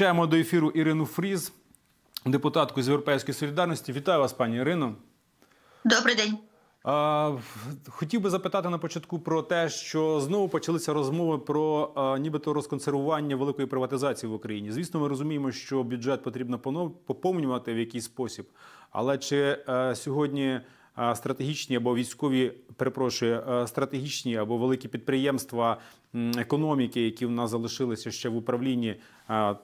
Включаємо до ефіру Ірину Фріз, депутатку з Європейської солідарності. Вітаю вас, пані Ірино. Добрий день. Хотів би запитати на початку про те, що знову почалися розмови про нібито розконсервування великої приватизації в Україні. Звісно, ми розуміємо, що бюджет потрібно поповнювати в якийсь спосіб. Але чи сьогодні а, стратегічні або військові, перепрошую, стратегічні або великі підприємства економіки, які в нас залишилися ще в управлінні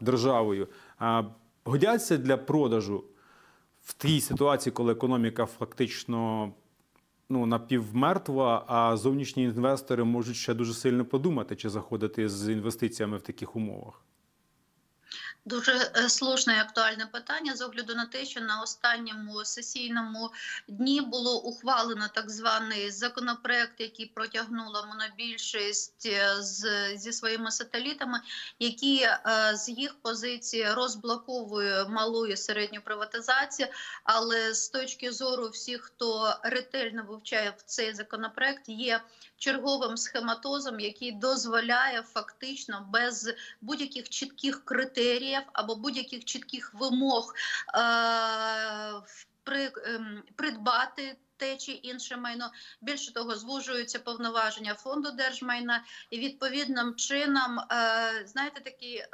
державою, годяться для продажу в тій ситуації, коли економіка фактично ну, напівмертва, а зовнішні інвестори можуть ще дуже сильно подумати, чи заходити з інвестиціями в таких умовах. Дуже е, слушне і актуальне питання з огляду на те, що на останньому сесійному дні було ухвалено так званий законопроект, який протягнула монобільшість е, з зі своїми сателітами, які е, з їх позиції розблоковує малу і середню приватизацію. Але з точки зору всіх, хто ретельно вивчає в цей законопроект, є черговим схематозом, який дозволяє фактично без будь-яких чітких критеріїв або будь-яких чітких вимог е- ем, придбати. Те чи інше майно більше того, звужуються повноваження фонду держмайна, і відповідним чином, е, знаєте, такий е,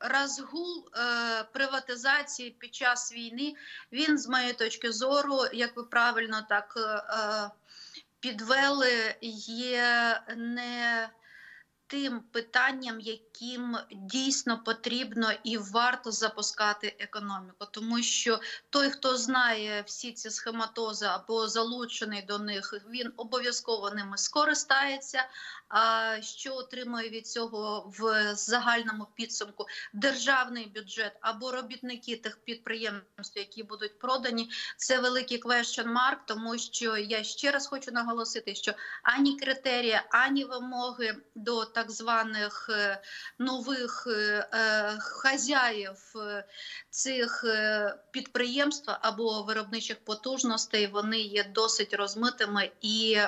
розгул е, приватизації під час війни. Він з моєї точки зору, як ви правильно так підвели, є не тим питанням, яким дійсно потрібно і варто запускати економіку, тому що той, хто знає всі ці схематози або залучений до них, він обов'язково ними скористається. А що отримує від цього в загальному підсумку? Державний бюджет або робітники тих підприємств, які будуть продані, це великий question mark, тому що я ще раз хочу наголосити, що ані критерії, ані вимоги до так званих е, нових е, е, хазяїв цих підприємств або виробничих потужностей, вони є досить розмитими і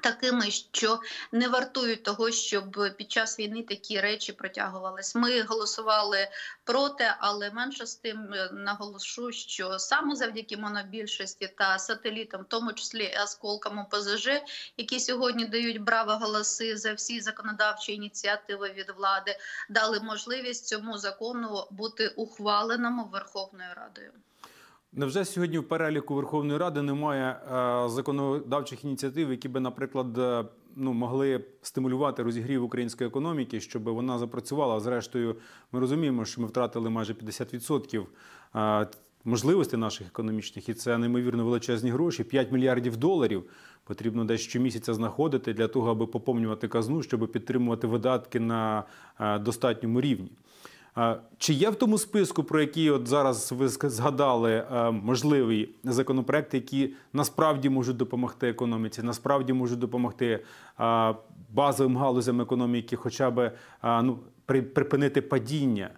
Такими, що не вартують того, щоб під час війни такі речі протягувались. Ми голосували проти, але менше з тим наголошу, що саме завдяки монобільшості та сателітам, в тому числі осколкам ОПЗЖ, які сьогодні дають браво голоси за всі законодавчі ініціативи від влади, дали можливість цьому закону бути ухваленому Верховною Радою. Невже сьогодні в переліку Верховної Ради немає е, законодавчих ініціатив, які би, наприклад, е, ну могли стимулювати розігрів української економіки, щоб вона запрацювала? Зрештою, ми розуміємо, що ми втратили майже 50% е, можливостей наших економічних, і це неймовірно величезні гроші 5 мільярдів доларів. Потрібно десь щомісяця знаходити для того, аби поповнювати казну, щоб підтримувати видатки на е, достатньому рівні. Чи є в тому списку, про який от зараз ви згадали, можливий законопроект, які насправді можуть допомогти економіці, насправді можуть допомогти е, базовим галузям економіки, хоча б е, ну, припинити падіння?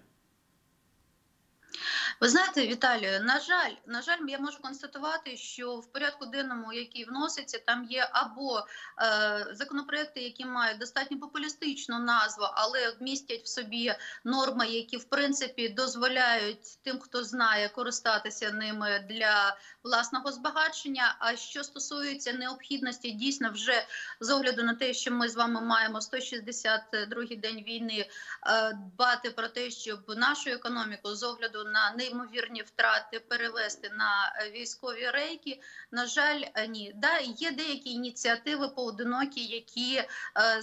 Ви знаєте, Віталію, на жаль, на жаль, я можу констатувати, що в порядку денному, який вноситься, там є або е, законопроекти, які мають достатньо популістичну назву, але містять в собі норми, які в принципі дозволяють тим, хто знає, користатися ними для власного збагачення. А що стосується необхідності, дійсно вже з огляду на те, що ми з вами маємо 162-й день війни, е, дбати про те, щоб нашу економіку з огляду на неймовірні втрати перевести на військові рейки. На жаль, ні, да є деякі ініціативи поодинокі, які е,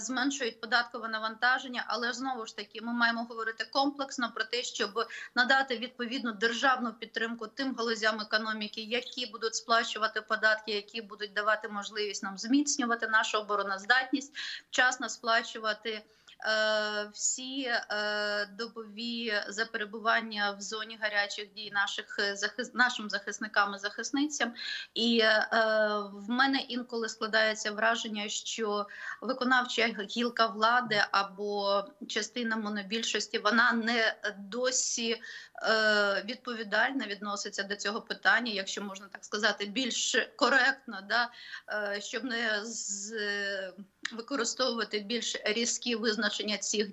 зменшують податкове навантаження, але знову ж таки ми маємо говорити комплексно про те, щоб надати відповідну державну підтримку тим галузям економіки, які будуть сплачувати податки, які будуть давати можливість нам зміцнювати нашу обороноздатність, вчасно сплачувати. Е, всі е, добові за перебування в зоні гарячих дій наших е, нашим захисникам і захисницям. І в мене інколи складається враження, що виконавча гілка влади або частина монобільшості вона не досі відповідально відноситься до цього питання, якщо можна так сказати, більш коректно, да щоб не з використовувати більш різкі визначення визначення цих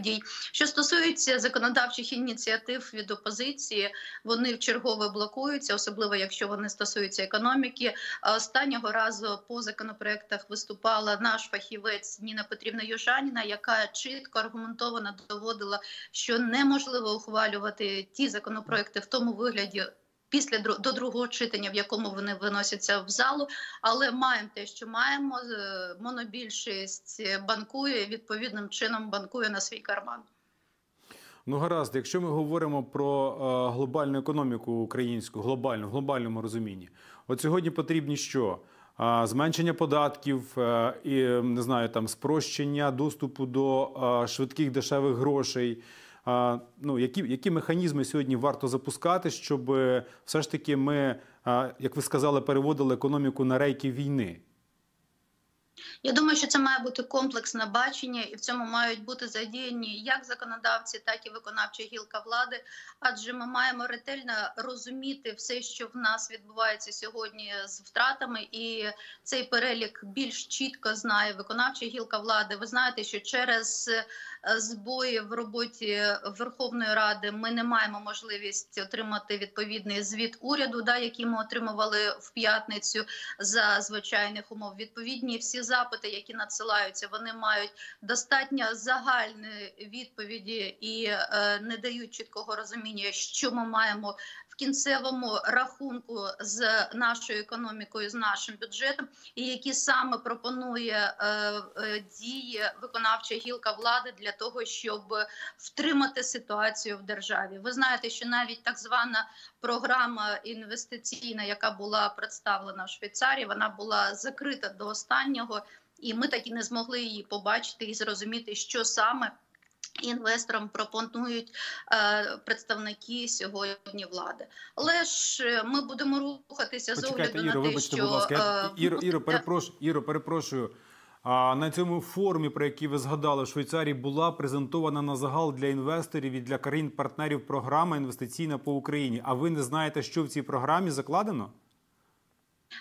дій. Що стосується законодавчих ініціатив від опозиції, вони в чергове блокуються, особливо якщо вони стосуються економіки. Останнього разу по законопроектах виступала наш фахівець Ніна Петрівна Южаніна, яка чітко аргументовано доводила, що неможливо ухвалювати ті законопроекти в тому вигляді. Після до другого читання, в якому вони виносяться в залу, але маємо те, що маємо. Монобільшість банкує відповідним чином банкує на свій карман. Ну гаразд, якщо ми говоримо про е, глобальну економіку українську, глобальну, в глобальному розумінні, от сьогодні потрібні що? Зменшення податків е, і не знаю, там спрощення доступу до е, швидких дешевих грошей. Ну, які, які механізми сьогодні варто запускати, щоб е, все ж таки ми, як ви сказали, переводили економіку на рейки війни? Я думаю, що це має бути комплексне бачення, і в цьому мають бути задіяні як законодавці, так і виконавча гілка влади. Адже ми маємо ретельно розуміти все, що в нас відбувається сьогодні з втратами, і цей перелік більш чітко знає виконавча гілка влади. Ви знаєте, що через е, збої в роботі Верховної Ради ми не маємо можливість отримати відповідний звіт уряду, да, який ми отримували в п'ятницю за звичайних умов. Відповідні всі запити, які надсилаються, вони мають достатньо загальні відповіді і е, не дають чіткого розуміння, що ми маємо кінцевому рахунку з нашою економікою, з нашим бюджетом, і які саме пропонує е, е, дії виконавча гілка влади для того, щоб втримати ситуацію в державі. Ви знаєте, що навіть так звана програма інвестиційна, яка була представлена в Швейцарії, вона була закрита до останнього, і ми так і не змогли її побачити і зрозуміти, що саме. Інвесторам пропонують е, представники сьогодні влади, але ж е, ми будемо рухатися з Почекайте, огляду Іро, на те, вибачте, що будь ласка. Я- е, Іро, Іро, перепрошую, Іро, перепрошую. А на цьому форумі, про який ви згадали в Швейцарії, була презентована на загал для інвесторів і для країн-партнерів програма інвестиційна по Україні. А ви не знаєте, що в цій програмі закладено?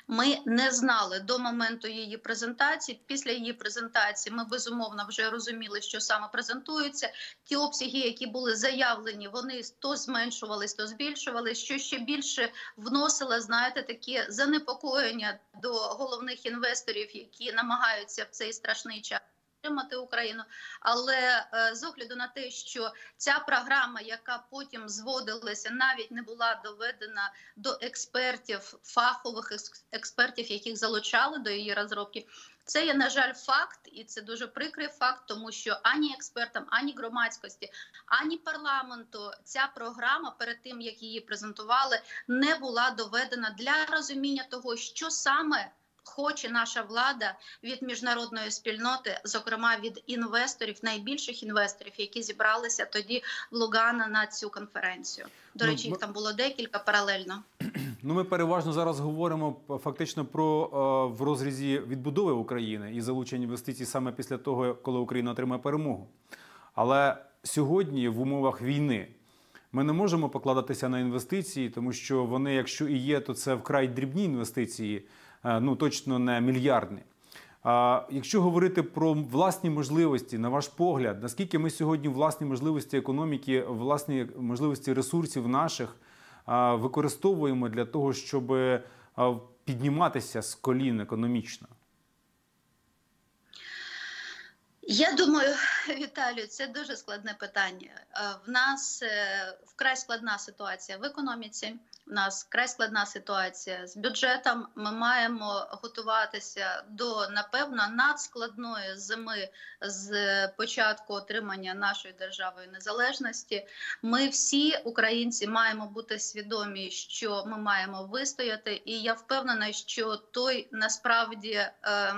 Ми не знали до моменту її презентації. Після її презентації ми безумовно вже розуміли, що саме презентується. Ті обсяги, які були заявлені, вони то зменшувались, то збільшувались. Що ще більше вносило, знаєте, таке занепокоєння до головних інвесторів, які намагаються в цей страшний час. Підтримати Україну, але е, з огляду на те, що ця програма, яка потім зводилася, навіть не була доведена до експертів, фахових експертів, яких залучали до її розробки. Це є, на жаль, факт, і це дуже прикрий факт, тому що ані експертам, ані громадськості, ані парламенту ця програма перед тим як її презентували, не була доведена для розуміння того, що саме. Хоче наша влада від міжнародної спільноти, зокрема від інвесторів, найбільших інвесторів, які зібралися тоді в Лугана на цю конференцію. До Ну, речі, їх там було декілька паралельно. Ну, ми переважно зараз говоримо фактично про е, в розрізі відбудови України і залучення інвестицій саме після того, коли Україна отримає перемогу. Але сьогодні, в умовах війни, ми не можемо покладатися на інвестиції, тому що вони, якщо і є, то це вкрай дрібні інвестиції, ну точно не мільярдні. А якщо говорити про власні можливості, на ваш погляд, наскільки ми сьогодні власні можливості економіки, власні можливості ресурсів наших використовуємо для того, щоб підніматися з колін економічно? Я думаю, Віталію, це дуже складне питання. Е, В нас е, вкрай складна ситуація в економіці. В нас вкрай складна ситуація з бюджетом. Ми маємо готуватися до напевно надскладної зими з початку отримання нашої державної незалежності. Ми всі українці маємо бути свідомі, що ми маємо вистояти, і я впевнена, що той насправді. Е,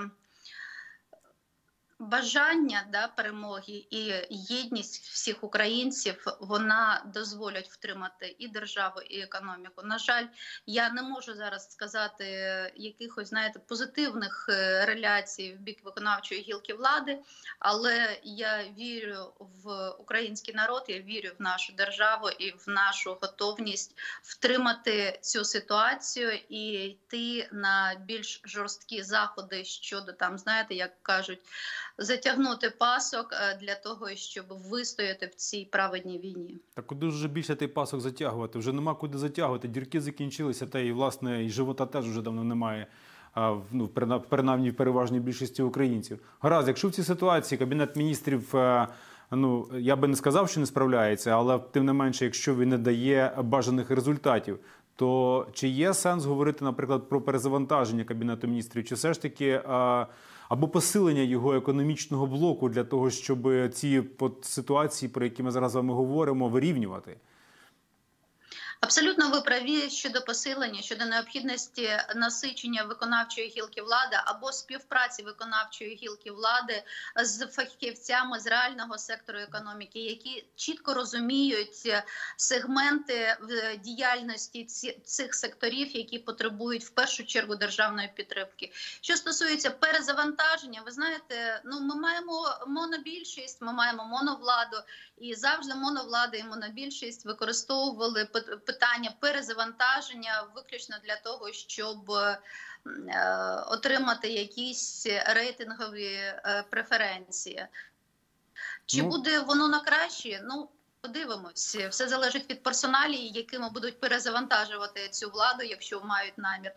бажання да, перемоги і єдність всіх українців вона дозволять втримати і державу, і економіку. На жаль, я не можу зараз сказати якихось знаєте позитивних е, реляцій в бік виконавчої гілки влади, але я вірю в український народ, я вірю в нашу державу і в нашу готовність втримати цю ситуацію і йти на більш жорсткі заходи щодо там, знаєте, як кажуть затягнути пасок е, для того, щоб вистояти в цій праведній війні. Так куди вже більше той пасок затягувати? Вже нема куди затягувати. Дірки закінчилися, та і власне і живота теж вже давно немає. а, Ну, принаймні в переважній більшості українців. Гаразд, якщо в цій ситуації кабінет міністрів, е, ну я би не сказав, що не справляється, але тим не менше, якщо він не дає бажаних результатів, то чи є сенс говорити, наприклад, про перезавантаження кабінету міністрів, чи все ж таки е, або посилення його економічного блоку для того, щоб ці ситуації, про які ми зараз з вами говоримо, вирівнювати? Абсолютно ви праві щодо посилення, щодо необхідності насичення виконавчої гілки влади або співпраці виконавчої гілки влади з фахівцями з реального сектору економіки, які чітко розуміють сегменти в діяльності цих секторів, які потребують в першу чергу державної підтримки. Що стосується перезавантаження, ви знаєте, ну ми маємо монобільшість, ми маємо моновладу, і завжди моновлада і монобільшість використовували питання перезавантаження виключно для того, щоб е, отримати якісь рейтингові е, преференції. Чи Ну- буде воно на краще? Ну. Подивимось, все залежить від персоналії, якими будуть перезавантажувати цю владу, якщо мають намір.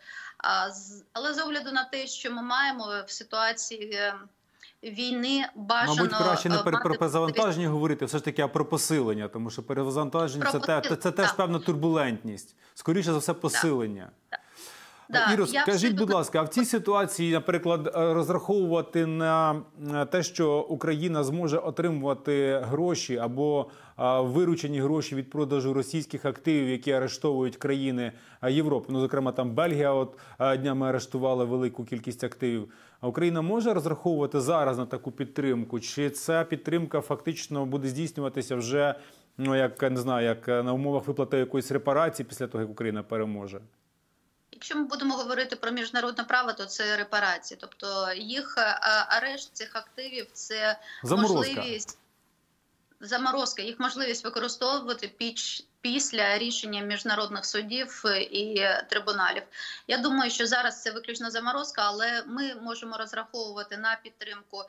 Але з огляду на те, що ми маємо в ситуації е, війни, бажано Мабуть, краще не е, про, про перезавантаження говорити, все ж таки, а про посилення, тому що перезавантаження це, Про те, посил- це теж так. певна турбулентність. Скоріше за все, посилення. Да, Іро, я скажіть, абсолютно- будь ласка, а в цій ситуації, наприклад, е, розраховувати на те, що Україна зможе отримувати гроші або е, виручені гроші від продажу російських активів, які арештовують країни Європи. Ну, зокрема, там Бельгія, от днями арештувала велику кількість активів. А Україна може розраховувати зараз на таку підтримку? Чи ця підтримка фактично буде здійснюватися вже? Ну, як не знаю, як е, на умовах виплати якоїсь репарації після того, як Україна переможе? Якщо ми будемо говорити про міжнародне право, то це репарації, тобто їх е, арешт цих активів це Заморозка. можливість заморозка, їх можливість використовувати піч. Після рішення міжнародних судів і трибуналів, я думаю, що зараз це виключно заморозка, але ми можемо розраховувати на підтримку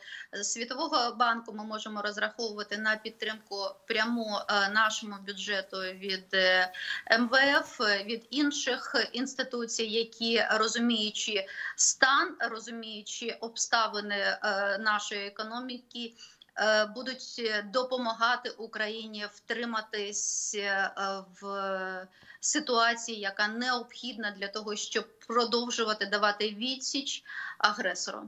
Світового банку. Ми можемо розраховувати на підтримку пряму е, нашому бюджету від е, МВФ, від інших інституцій, які розуміючи стан, розуміючи обставини е, нашої економіки. Е, Будуть допомагати Україні втриматись е, в ситуації, яка необхідна для того, щоб продовжувати давати відсіч агресору.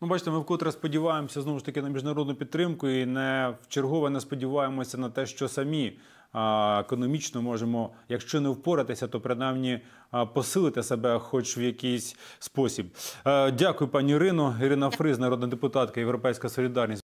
Ну, бачите, ми вкотре сподіваємося знову ж таки на міжнародну підтримку і не в чергове не сподіваємося на те, що самі економічно можемо, якщо не впоратися, то принаймні посилити себе, хоч в якийсь спосіб. Е, Дякую, пані Ірино. Ірина Фриз, народна депутатка, Європейська Солідарність.